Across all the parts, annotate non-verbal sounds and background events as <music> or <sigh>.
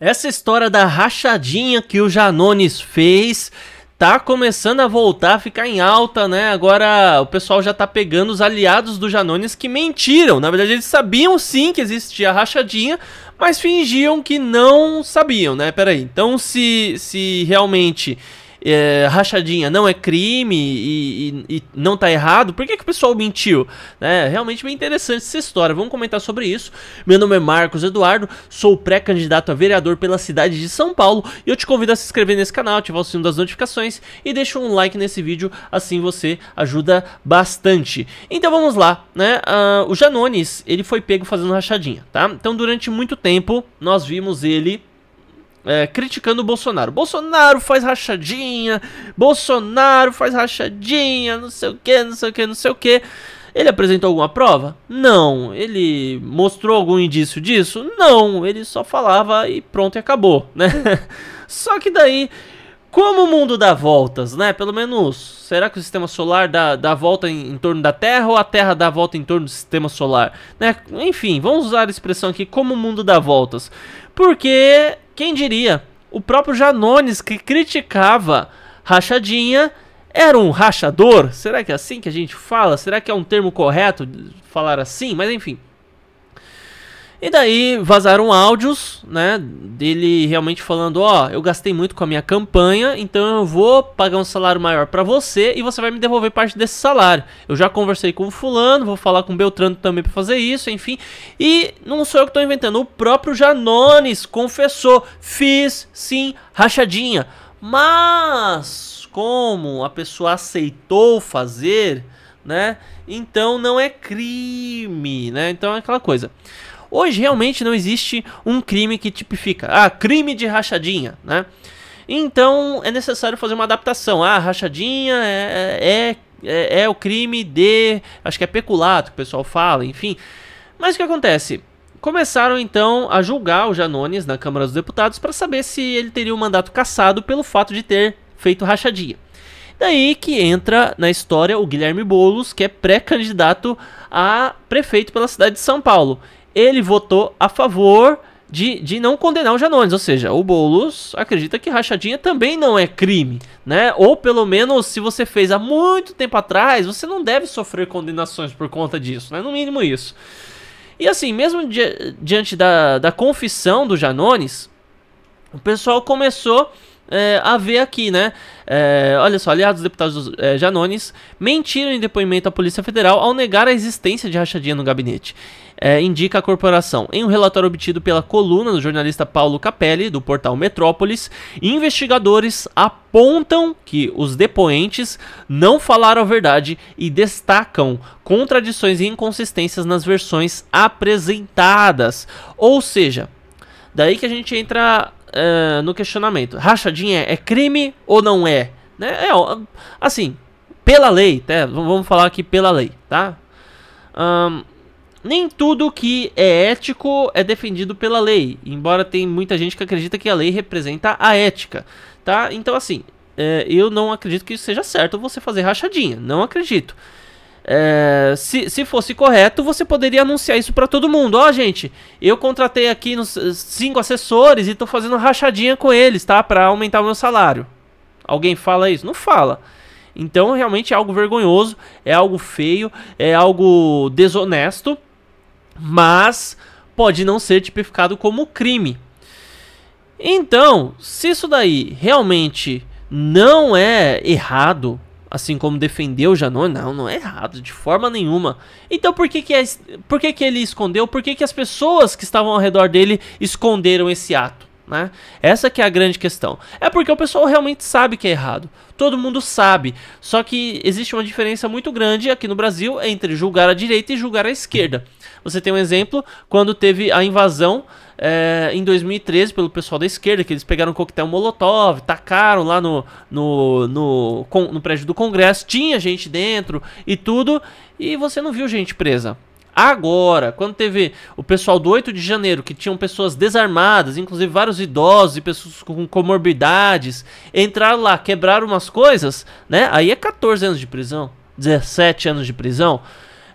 Essa história da rachadinha que o Janones fez tá começando a voltar a ficar em alta, né? Agora o pessoal já tá pegando os aliados do Janones que mentiram. Na verdade, eles sabiam sim que existia rachadinha, mas fingiam que não sabiam, né? Peraí. Então, se, se realmente é, rachadinha não é crime e, e, e, não tá errado, por que, que o pessoal mentiu? É realmente bem interessante essa história. Vamos comentar sobre isso. Meu nome é Marcos Eduardo, sou pré-candidato a vereador pela cidade de São Paulo e eu te convido a se inscrever nesse canal, ativar o sino das notificações e deixa um like nesse vídeo, assim você ajuda bastante. Então vamos lá, né? Uh, o Janones, ele foi pego fazendo rachadinha, tá? Então durante muito tempo nós vimos ele é, criticando o Bolsonaro. Bolsonaro faz rachadinha, Bolsonaro faz rachadinha, não sei o que, não sei o que, não sei o que. Ele apresentou alguma prova? Não. Ele mostrou algum indício disso? Não. Ele só falava e pronto e acabou, né? <laughs> só que daí, como o mundo dá voltas, né? Pelo menos, será que o sistema solar dá, dá volta em, em torno da Terra ou a Terra dá volta em torno do sistema solar? Né? Enfim, vamos usar a expressão aqui, como o mundo dá voltas. Porque quem diria? O próprio Janones que criticava rachadinha era um rachador? Será que é assim que a gente fala? Será que é um termo correto falar assim? Mas enfim. E daí vazaram áudios, né, dele realmente falando, ó, oh, eu gastei muito com a minha campanha, então eu vou pagar um salário maior para você e você vai me devolver parte desse salário. Eu já conversei com o fulano, vou falar com o Beltrano também para fazer isso, enfim. E não sou eu que tô inventando, o próprio Janones confessou, fiz sim rachadinha. Mas como a pessoa aceitou fazer, né? Então não é crime, né? Então é aquela coisa. Hoje realmente não existe um crime que tipifica, ah, crime de rachadinha, né? Então é necessário fazer uma adaptação. Ah, rachadinha é, é, é, é o crime de. Acho que é peculato que o pessoal fala, enfim. Mas o que acontece? Começaram então a julgar o Janones na Câmara dos Deputados para saber se ele teria o um mandato cassado pelo fato de ter feito rachadinha. Daí que entra na história o Guilherme Boulos, que é pré-candidato a prefeito pela cidade de São Paulo ele votou a favor de, de não condenar o Janones, ou seja, o Boulos acredita que rachadinha também não é crime, né? Ou pelo menos se você fez há muito tempo atrás, você não deve sofrer condenações por conta disso, né? No mínimo isso. E assim, mesmo di diante da, da confissão do Janones, o pessoal começou é, a ver aqui, né? É, olha só, aliados deputados é, Janones mentiram em depoimento à Polícia Federal ao negar a existência de rachadinha no gabinete. É, indica a corporação. Em um relatório obtido pela coluna do jornalista Paulo Capelli, do portal Metrópolis, investigadores apontam que os depoentes não falaram a verdade e destacam contradições e inconsistências nas versões apresentadas. Ou seja, daí que a gente entra no questionamento. Rachadinha é crime ou não é? Né? é assim, pela lei, tá? vamos falar aqui pela lei, tá? Um, nem tudo que é ético é defendido pela lei, embora tem muita gente que acredita que a lei representa a ética, tá? Então assim, é, eu não acredito que seja certo você fazer rachadinha, não acredito. É, se, se fosse correto, você poderia anunciar isso para todo mundo. Ó, oh, gente, eu contratei aqui nos cinco assessores e tô fazendo rachadinha com eles, tá? Para aumentar o meu salário. Alguém fala isso? Não fala. Então, realmente é algo vergonhoso, é algo feio, é algo desonesto, mas pode não ser tipificado como crime. Então, se isso daí realmente não é errado, assim como defendeu Janot, não, não é errado de forma nenhuma. Então por que que, é, por que, que ele escondeu? Por que, que as pessoas que estavam ao redor dele esconderam esse ato? Né? Essa que é a grande questão. É porque o pessoal realmente sabe que é errado. Todo mundo sabe. Só que existe uma diferença muito grande aqui no Brasil entre julgar a direita e julgar a esquerda. Você tem um exemplo quando teve a invasão é, em 2013 pelo pessoal da esquerda, que eles pegaram um coquetel Molotov, tacaram lá no, no, no, no prédio do Congresso, tinha gente dentro e tudo, e você não viu gente presa. Agora, quando teve o pessoal do 8 de janeiro, que tinham pessoas desarmadas, inclusive vários idosos e pessoas com comorbidades, entraram lá, quebraram umas coisas, né? Aí é 14 anos de prisão, 17 anos de prisão.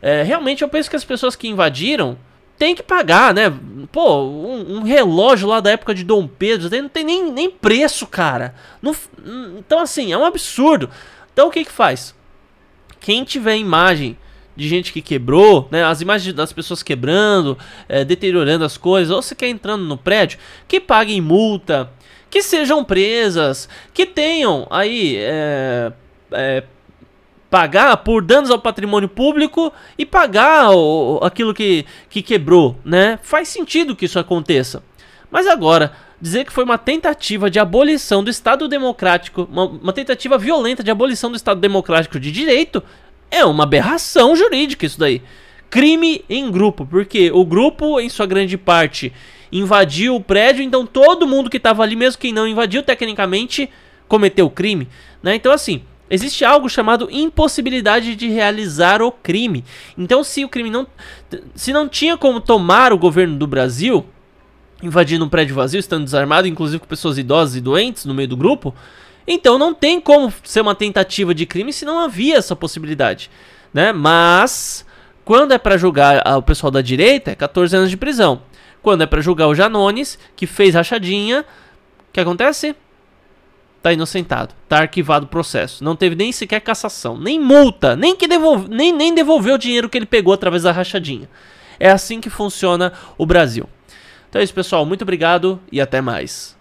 É, realmente eu penso que as pessoas que invadiram tem que pagar, né? Pô, um, um, relógio lá da época de Dom Pedro não tem nem, nem preço, cara. Não, então, assim, é um absurdo. Então, o que que faz? Quem tiver imagem de gente que quebrou, né? As imagens das pessoas quebrando, é, deteriorando as coisas, ou se quer entrando no prédio, que paguem multa, que sejam presas, que tenham aí é, é, pagar por danos ao patrimônio público e pagar o, aquilo que, que quebrou, né? Faz sentido que isso aconteça. Mas agora, dizer que foi uma tentativa de abolição do Estado Democrático, uma, uma tentativa violenta de abolição do Estado Democrático de Direito, é uma aberração jurídica isso daí. Crime em grupo, porque o grupo, em sua grande parte, invadiu o prédio, então todo mundo que estava ali, mesmo quem não invadiu, tecnicamente cometeu crime. Né? Então, assim, existe algo chamado impossibilidade de realizar o crime. Então, se o crime não. Se não tinha como tomar o governo do Brasil, invadindo um prédio vazio, estando desarmado, inclusive com pessoas idosas e doentes no meio do grupo então não tem como ser uma tentativa de crime se não havia essa possibilidade, né? Mas quando é para julgar o pessoal da direita, é 14 anos de prisão. Quando é para julgar o Janones, que fez rachadinha, o que acontece? Tá inocentado, tá arquivado o processo. Não teve nem sequer cassação, nem multa, nem que devolve, nem, nem devolveu o dinheiro que ele pegou através da rachadinha. É assim que funciona o Brasil. Então é isso, pessoal. Muito obrigado e até mais.